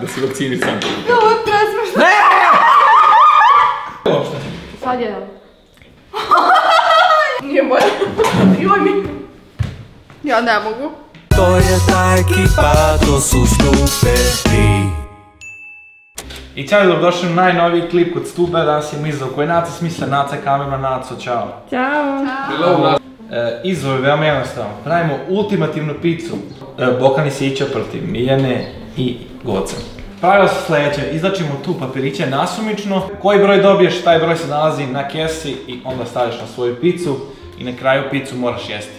Da si vakcinisan. Ovo je presmešno. Sad jedan. Nije moja. Krivo mi. Ja ne mogu. To je ta ekipa, to su stupeti. I ćao i dobrodošli u najnoviji klip kod Stube, danas je Mizo koji Naca smisle, Naca je kamera, Naco, čao. Ćao. E, izvoj je veoma jednostavan, pravimo ultimativnu picu. E, Bokani sića protiv Miljane i Goce. Pravila su sljedeće, izlačimo tu papiriće nasumično, koji broj dobiješ, taj broj se nalazi na kesi i onda staviš na svoju picu i na kraju picu moraš jesti.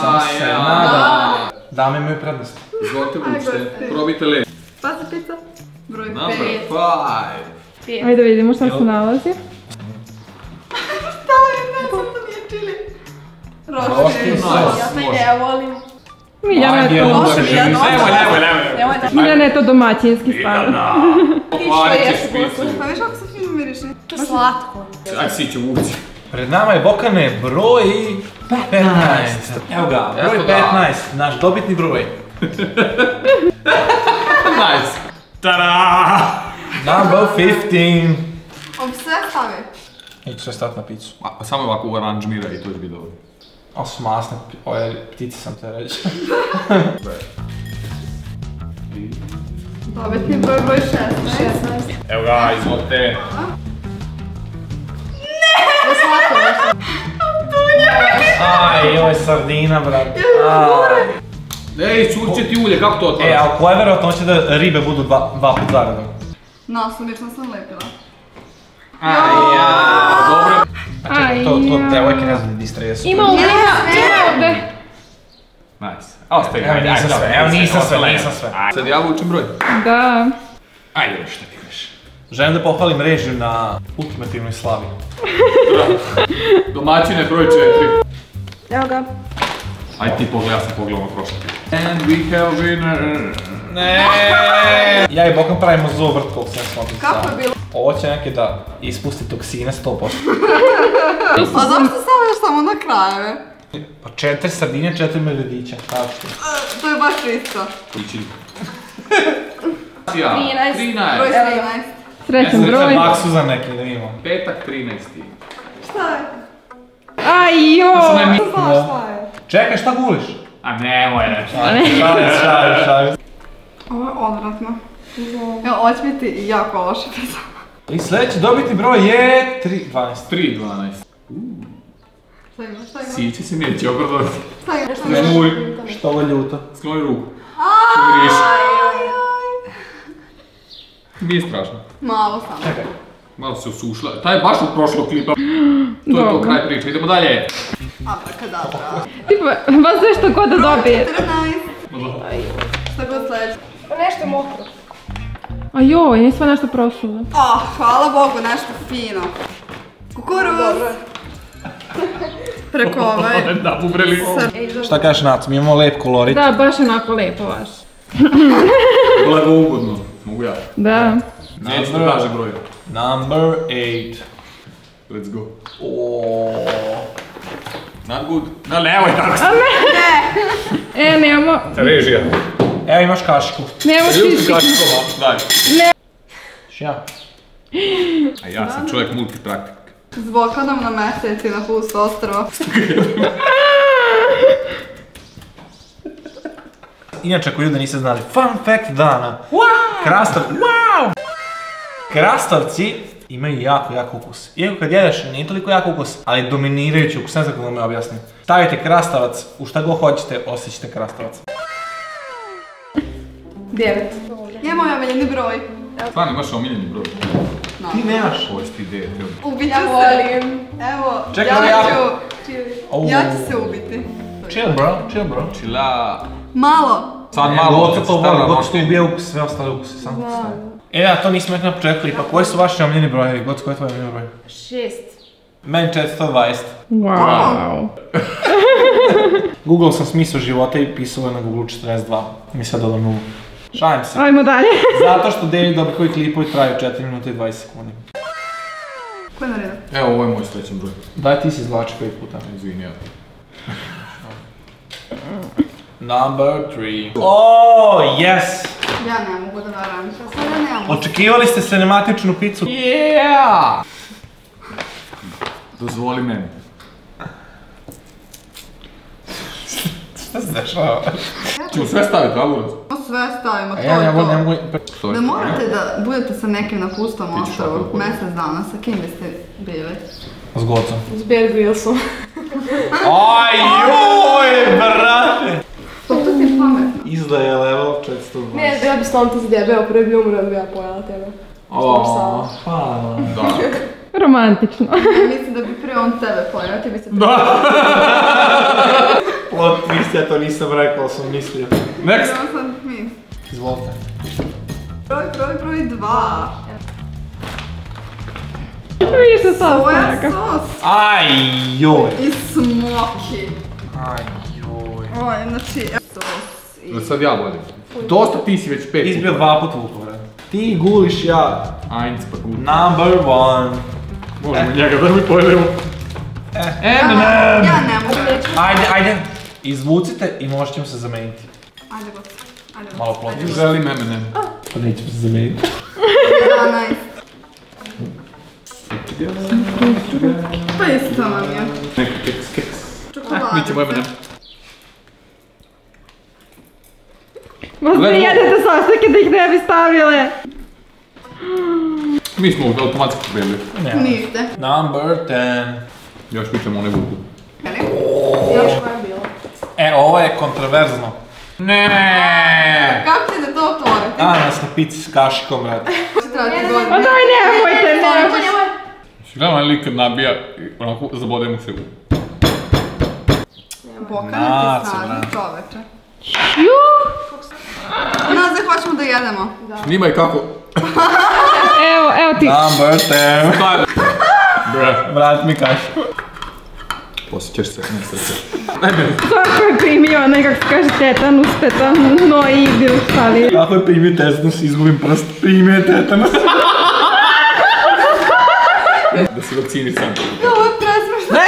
Samo se nadam, dame imaju prednost. Izvolite vučite, probite led. Pazi pizza. Broj Number 5. five. Ajde da vidimo šta se nalazi. Stavim, ne znam da nije čili. Roštilj, sos. ja to i ne volim. Miljana je to, Može, Miljana je to domaćinski poslušaj. Pa viš kako se fino miriše. To je slatko. Aj siću vuci. Pred nama je Bokane broj 15. Evo ga, broj Eto ga. 15, naš dobitni broj. Nice. Tada! Number 15. Ob sve stavi. I sve stati na picu. Samo ovako oranžmira i to je bi dobro. O, su masne, ove ptice sam te reći. Dobitni broj broj 16. 16. Evo ga, izvolite. Nešto. Aj, ovo je sardina, brate. Aj. Ej, curće ti ulje, kako to E, otvaraš? ali ko je hoće da ribe budu dva, dva put zaredom. Nasumično sam lepila. Aj, ja, dobro. A čekaj, to, to devojke ne znam di stresu. Ima ovdje, ima ovdje. Nice. A, ostaje Evo nisam sve, evo nisam sve, nisam sve. Sad ja vučem broj. Da. Ajde, šta ti kažeš. Želim da pohvalim režiju na ultimativnoj slavi. Domaćine broj 4. Evo ga. Aj ti pogledaj, ja sam pogledao ono prošlo. And we have winner. Ne. Ja i Bokan pravimo koliko sam smotim Kako je bilo? Ovo će neke da ispusti toksine 100%. A zašto stavljaš samo na krajeve? Pa četiri sardine, četiri medvedića. Kako što? E, To je baš čisto. Ići. Ja, 13. Broj 13. Srećan broj. Baksu za neki da vidimo. Petak 13. Šta je? Aj jo. Šta je? Čekaj, šta guliš? A nemoj. Šalim, šalim, šalim. Ovo je odvratno. Evo, ovo će biti jako loše pizza. I sljedeći dobiti broj je 3, 12. 3, 12. Šta ima? Šta ima? Sići se neće obradovati. Šta ima? Šta ima? Što ovo ljuto? skloni ruku. Nije strašno. Malo samo. Čekaj. Malo se usušila. Taj je baš od prošlog klipa. To je to kraj priče. Idemo dalje. Abrakadabra. Tipa, vas nešto god da dobije. 14. Šta god sljedeće? Nešto mokro. A joj, nisam nešto prošlo. Ah, hvala Bogu, nešto fino. Kukuruz. Preko ove. Da, bubreli. Šta kažeš Nac, mi imamo lep kolorit. Da, baš onako lepo vaš. Blago ugodno. Mogu ja. Da. Neću da kaže broj. Number 8. Let's go. Oooo. Not good. No, nemoj tako se. E, nemamo, Režija. Evo imaš kašiku. Ljubi šiški. kašikova. Daj. Ja. A ja sam čovjek multipraktik. S Bokanom na meseci na pusto ostrovo. Inače, ako ljudi niste znali, fun fact dana. Wow! Krastav... Wow! Krastavci imaju jako, jako ukus. Iako kad jedeš, nije toliko jako ukus, ali dominirajući ukus, ne znam kako da me objasnim. Stavite krastavac, u šta god hoćete, osjećate krastavac. 9. Je moj omiljeni broj. Stvarno imaš omiljeni broj. Ti nemaš. Ovo si ti dete. Ubit ću se. Evo, Čekaj, ja ja- ću... Ja ću se ubiti. Chill bro, chill bro. Čila. Malo. Sad malo. God kad to se stavlja voli, God što ubija ukus, sve ostale ukuse, samo staje. E, da, to nismo rekli na početku, pa koji su vaši omiljeni brojevi? God, koji je tvoj omiljeni broj? Šest. Meni 420. Wow. Google sam smisao života i pisao je na Google 42. Mi sad dodam nulu. Šalim se. Ajmo dalje. Zato što David Dobrokovi klipovi traju 4 minuta i 20 sekundi. Ko je na redu? Evo, ovo je moj srećan broj. Daj ti si izvlači koji puta. Izvini, ja. Number 3. Oh, yes! Ja ne mogu da. Ja sada nemam. Očekivali ste cinematičnu picu? Yeah! Dozvoli meni. Šta se dešava? Ćemo sve staviti, Alurac? Sve stavimo, to Ja ne je mogu, ne to. mogu... Da morate da budete sa nekim na pustom ostrovu, mjesec dana, sa kim biste bili? S gocom. S Bear Grillsom. Aj joj, brate! Pa to ti je pametno. Izdaje level 420. Ne, ja bi stvarno to zadjebeo, prvi bi umro da bi ja pojela tebe. O, Hvala. da. Romantično. Mislim da bi prije on tebe pojao, ti bi se... Plot twist, ja to nisam rekao, sam mislio. Next! Izvolite. Broj, broj, broj dva. Više Soja sastanaka. sos Aj joj. i smoki. Aj joj. Oj, znači, sos i... Da sad ja vodim. Dosta ti si već pet. Izbio dva put Vukovara. Ti guliš ja. Ajde, pa gu. Number one. Možemo njega da mi pojedemo. Ja, ja ne mogu. Ajde, ajde. Izvucite i možda ćemo se zameniti. Ajde, gotovo. Malo plotno. Želim M&M. Pa nećemo se zameniti. 11. Pa isto nam je. Neki keks, keks. Čokoladice. Mi ćemo M&M. Vas Gle, ne jedete sastake da ih ne bi stavile. Mi smo automatski pobedili. Niste. Number 10. Još pićemo onaj vuku. Jeli? Još koja je bila? E, ovo je kontroverzno. Ne. Kako ćete to otvoriti? Ananas na pici s kašikom, Pa godine. daj nemojte, nemojte. Gledam onaj lik kad nabija i onako zabode mu se u. Bokan Nac, ti brate. čoveče. Juh! Nazad hoćemo da jedemo. Snimaj kako... Evo, evo ti. Number 10. Stavim. Bre. Vrat mi kašiku. Posjećaš se, ne srce. Svako je primio nekak se kaže tetanus, tetanoid ili šta li. je. Kako je primio tetanus, izgubim prst, primio je tetanus. Da si vakcinisan. Ovo je presmešno.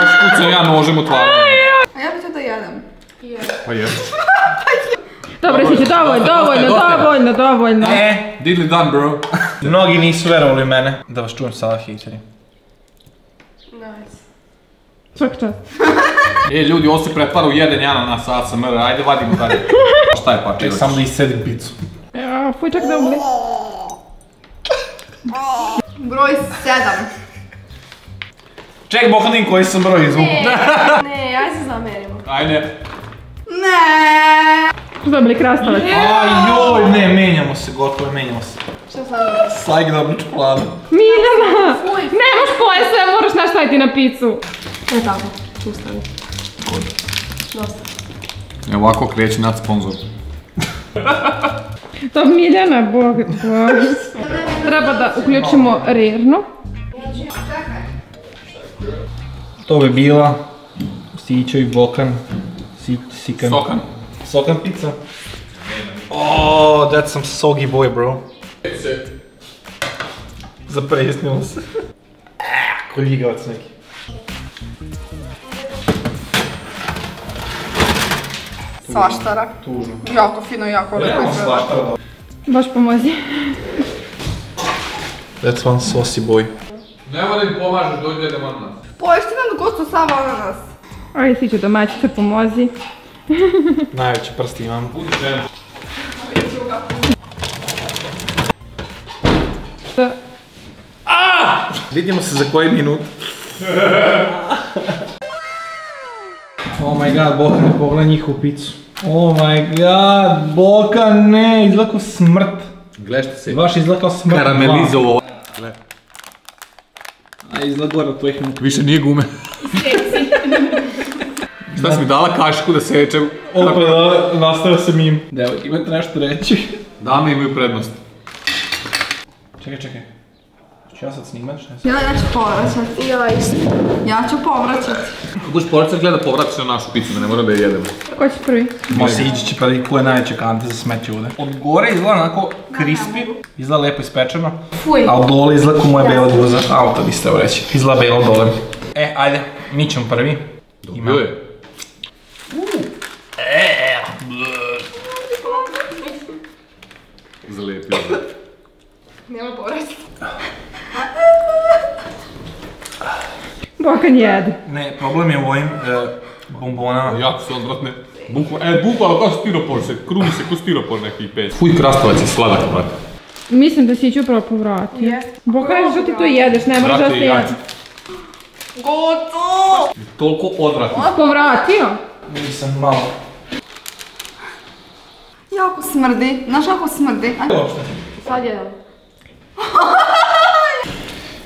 Baš kucam ja nožem otvaram. A ja bih to da jedem. Pa je. Dobro, siće, dovoljno, dovoljno, dovoljno, dovoljno. E, Diddly done, bro. Mnogi nisu verovali u mene. Da vas čujem sada, hiteri. Nice. Svaka čast. E, ljudi, ovo se pretvara u jedan jedan na ASMR, ajde vadimo dalje. Šta je pa, čekaj. samo da iscedim picu. Ja, fuj, čak da umri. Broj sedam. Ček, Bohanin, koji sam broj izvuku? Ne, aj se zamerimo. Ajde. Ne. Dobili krastavac? Aj joj, ne, menjamo se, gotovo, menjamo se. Što sam? Sajg dobru čokoladu. Miljana! Nemaš poje sve, moraš naš staviti na picu. E tako, tu stavi. Dosta. E, ovako kreće nad sponzor. To Miljana, bog, bog. Treba da uključimo rirnu. To bi bila Sićo i Bokan. Si, sikan. Sokan. Salt and pizza. Oh, that's some soggy boy, bro. Запреснил се. Колига от снеки. Слаштара. Tužno. Jako fino, jako lepo. izgleda. Baš pomozi. That's one saucy boy. Nema da im pomažeš, dođe jedan ananas. Poješti nam gostu sam ananas. Aj, siću domaćice, pomozi. Najveći prst imam. Da. Vidimo se za koji minut. oh my god, Bokan ne pogledaj njihovu picu. Oh my god, Bokan ne, izgleda kao smrt. Gledajte se. Baš izgleda kao smrt. Karamelizovo. A izgleda gore tvojih. Više nije gume. Šta si mi dala kašku da sečem? Opet da, nastavio se mim. Devojke, imate nešto reći? Dame imaju prednost. Čekaj, čekaj. Ću ja sad snimat šta Ja, ja ću povraćati. Ja isto. Ja ću povraćati. Kako ćeš poručak gleda povratiš na našu picu, da ne moram da je jedemo. Ko će prvi? Može ići će pa da ko je najveća kanta za smeće ovdje. Od gore izgleda onako crispy, izgleda lepo ispečeno. Fuj. A od dole izgleda ko moja bela guza. A, to biste ovo reći. Izgleda belo dole. E, ajde, mi ćemo prvi. Dobio je. Pizza. Nema porast. Bokan jede. Ne, problem je u ovim e, bombonama. Jako su odvratne. Bukva, e, bukvalno kao stiropor se, kruni se ko stiropor neki peć. Fuj, krastavac je sladak, brate. Mislim da si ići upravo povratio. Bokan, što ti to jedeš? Ne moraš da ja- jedi. Gotovo! Toliko odvratno. Povratio? Nisam malo. Jako smrdi. Znaš kako smrdi? Uopšte. Sad jedan.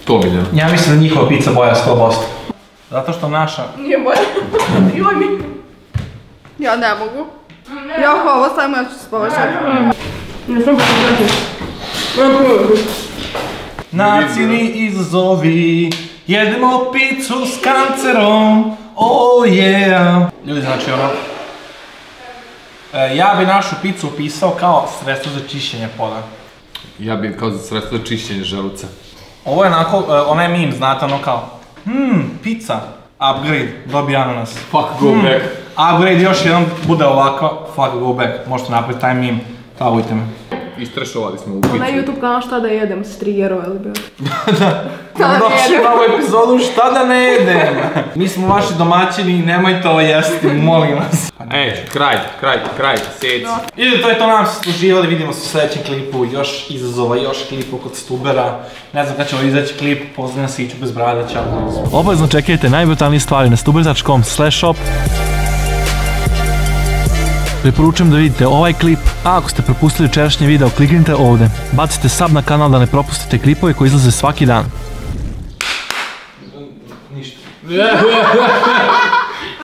To mi je. Ja mislim da njihova pizza boja 100%. Zato što naša... Nije moja. Joj mi. Ja ne mogu. Ja ovo stavimo, ja ću spavati. Ne znam kako gledati. Nacijni izazovi, jedemo picu s kancerom, oh yeah. Ljudi, znači ono, ja bi našu picu opisao kao sredstvo za čišćenje poda. Ja bi kao za sredstvo za čišćenje želuca. Ovo je onako, e, onaj meme, znate ono kao, hmm, pizza, upgrade, dobi ananas. Fuck, go Hmm, back. Upgrade još jedan bude ovako, fuck go back, možete napraviti taj meme, tagujte me. Istrešovali smo u Na picu. YouTube kanal šta da jedem s triggerovali bi. Došli na ovu epizodu šta da ne jedem. Mi smo vaši domaćini i nemojte ovo jesti, molim vas. Ej, kraj, kraj, kraj, sjeci. I to je to nam se uživali, vidimo se u sljedećem klipu, još izazova, još klipu kod Stubera. Ne znam kada će ovo izaći klip, pozdravljam Siću bez brada, čao. Obavezno čekajte najbrutalnije stvari na stuber.com slash shop. Preporučujem da vidite ovaj klip, a ako ste propustili jučerašnji video, kliknite ovdje. Bacite sub na kanal da ne propustite klipove koji izlaze svaki dan. Ništa.